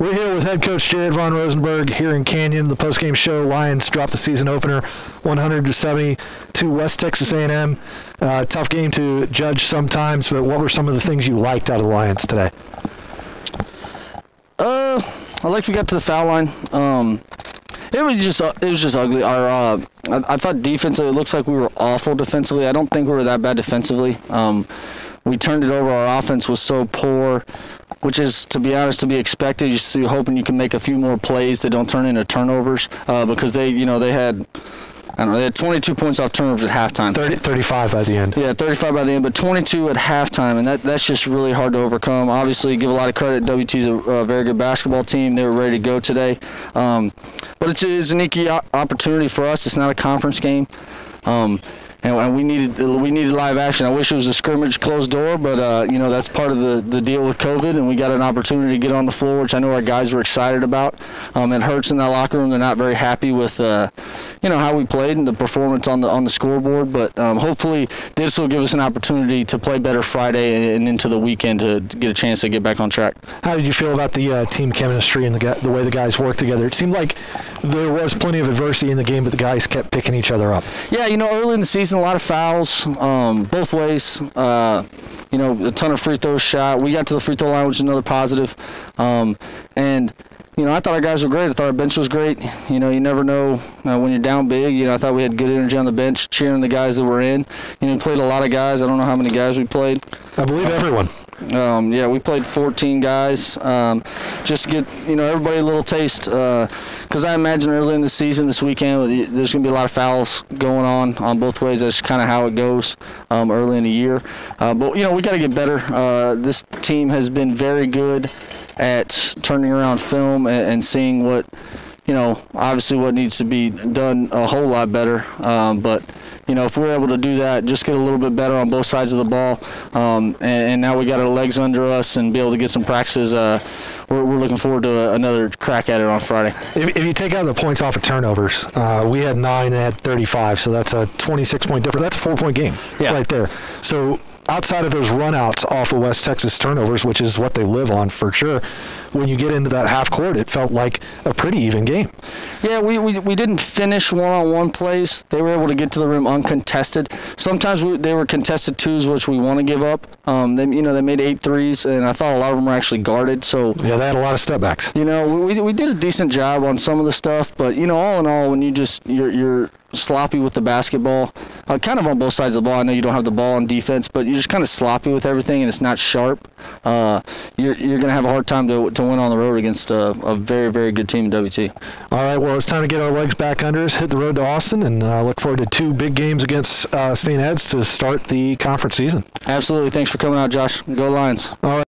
We're here with head coach Jaret Von Rosenberg here in Canyon. The postgame show Lions dropped the season opener, 100 to 70 to West Texas A&M. Uh, tough game to judge sometimes, but what were some of the things you liked out of the Lions today? Uh, I liked we got to the foul line. Um, it was just uh, it was just ugly. Our uh, I, I thought defensively it looks like we were awful defensively. I don't think we were that bad defensively. Um, we turned it over. Our offense was so poor, which is, to be honest, to be expected. You're still hoping you can make a few more plays that don't turn into turnovers uh, because they, you know, they had. I don't know. They had 22 points off turnovers at halftime. 30, 35 by the end. Yeah, 35 by the end, but 22 at halftime, and that that's just really hard to overcome. Obviously, give a lot of credit. WT's a, a very good basketball team. They were ready to go today, um, but it's, it's a unique opportunity for us. It's not a conference game. Um, and, and we needed we needed live action. I wish it was a scrimmage closed door, but uh, you know that's part of the, the deal with COVID, and we got an opportunity to get on the floor, which I know our guys were excited about. Um, it hurts in that locker room; they're not very happy with uh, you know how we played and the performance on the on the scoreboard. But um, hopefully, this will give us an opportunity to play better Friday and into the weekend to get a chance to get back on track. How did you feel about the uh, team chemistry and the, the way the guys worked together? It seemed like there was plenty of adversity in the game, but the guys kept picking each other up. Yeah, you know, early in the season, a lot of fouls, um, both ways. Uh, you know, a ton of free throws shot. We got to the free throw line, which is another positive. Um, and you know, I thought our guys were great. I thought our bench was great. You know, you never know uh, when you're down big. You know, I thought we had good energy on the bench, cheering the guys that were in. You know, we played a lot of guys. I don't know how many guys we played. I believe everyone. Um, yeah, we played 14 guys. Um, just to get you know everybody a little taste, because I imagine early in the season this weekend there's going to be a lot of fouls going on on both ways. That's kind of how it goes um, early in the year. Uh, but you know we got to get better. Uh, this team has been very good at turning around film and, and seeing what you know obviously what needs to be done a whole lot better. Um, but you know, if we're able to do that, just get a little bit better on both sides of the ball, um, and, and, now we got our legs under us and be able to get some practices. Uh, we're, we're, looking forward to another crack at it on Friday. If, if you take out the points off of turnovers, uh, we had nine, they had 35, so that's a 26 point difference. That's a four point game yeah. right there. So outside of those runouts off of West Texas turnovers, which is what they live on for sure, when you get into that half court, it felt like a pretty even game. Yeah, we, we, we didn't finish one on one plays. They were able to get to the rim uncontested. Sometimes we, they were contested twos, which we want to give up. Um, they you know they made eight threes, and I thought a lot of them were actually guarded. So yeah, they had a lot of step backs. You know, we, we did a decent job on some of the stuff, but you know, all in all, when you just you're you're sloppy with the basketball, uh, kind of on both sides of the ball. I know you don't have the ball on defense, but you're just kind of sloppy with everything, and it's not sharp. Uh, you're you're going to have a hard time to, to win on the road against a, a, very very good team in WT. All right, well it's time to get our legs back under us, hit the road to Austin, and uh, look forward to two big games against uh, St. Ed's to start the conference season. Absolutely. Thanks for coming out, Josh. Go Lions. All right.